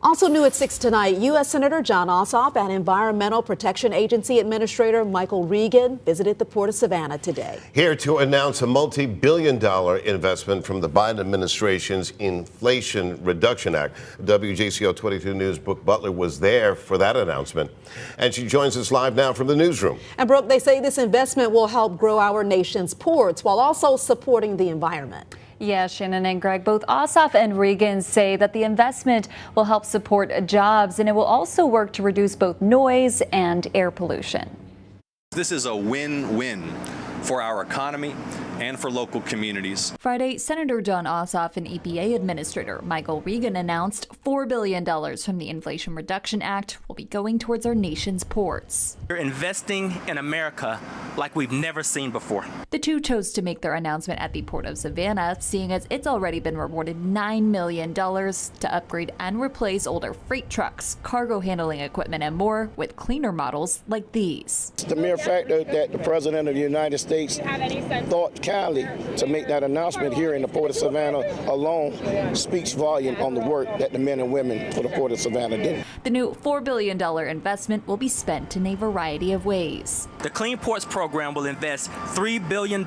Also new at 6 tonight, U.S. Senator Jon Ossoff and Environmental Protection Agency Administrator Michael Regan visited the Port of Savannah today. Here to announce a multi billion dollar investment from the Biden administration's Inflation Reduction Act. WJCL 22 News' Brooke Butler was there for that announcement. And she joins us live now from the newsroom. And Brooke, they say this investment will help grow our nation's ports while also supporting the environment. Yeah, Shannon and Greg, both Ossoff and Regan say that the investment will help support jobs and it will also work to reduce both noise and air pollution. This is a win-win for our economy and for local communities. Friday, Senator Jon Ossoff and EPA Administrator Michael Regan announced $4 billion from the Inflation Reduction Act will be going towards our nation's ports. We're investing in America like we've never seen before. The two chose to make their announcement at the Port of Savannah, seeing as it's already been rewarded $9 million to upgrade and replace older freight trucks, cargo handling equipment, and more with cleaner models like these. It's The mere fact that the President of the United States thought kindly to make that announcement here in the Port of Savannah alone speaks volume on the work that the men and women for the Port of Savannah did. The new $4 billion investment will be spent in a variety of ways. The Clean Ports program will invest $3 billion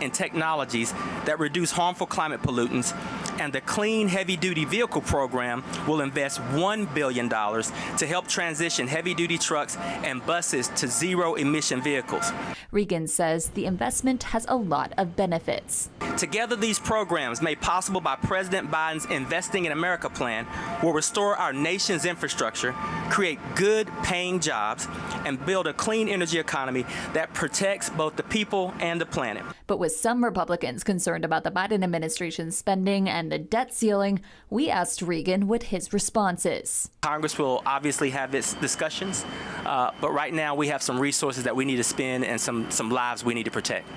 in technologies that reduce harmful climate pollutants, and the Clean Heavy Duty Vehicle program will invest $1 billion to help transition heavy duty trucks and buses to zero emission vehicles. Regan says the investment has a lot of benefits. Together, these programs, made possible by President Biden's Investing in America plan, will restore our nation's infrastructure, create good paying jobs, and build a clean energy economy that protects both the people and the planet. But with some Republicans concerned about the Biden administration's spending and the debt ceiling, we asked Regan what his response is. Congress will obviously have its discussions, uh, but right now we have some resources that we need to spend and some, some lives we need to protect.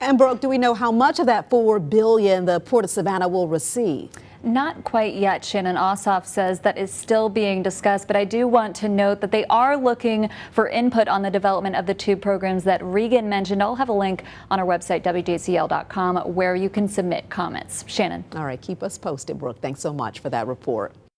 And Brooke, do we know how much of that four billion the Port of Savannah will receive? Not quite yet, Shannon Ossoff says that is still being discussed, but I do want to note that they are looking for input on the development of the two programs that Regan mentioned. I'll have a link on our website, WJCL.com, where you can submit comments. Shannon. All right, keep us posted, Brooke. Thanks so much for that report.